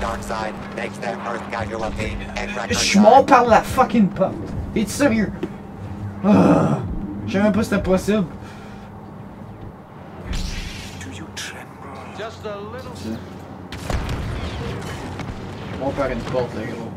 dioxide makes them earth casualty Je m'en time. la fucking porte. Es-tu sérieux? Ah, je savais même pas c'était possible. Just a little. On va une porte, là, gros.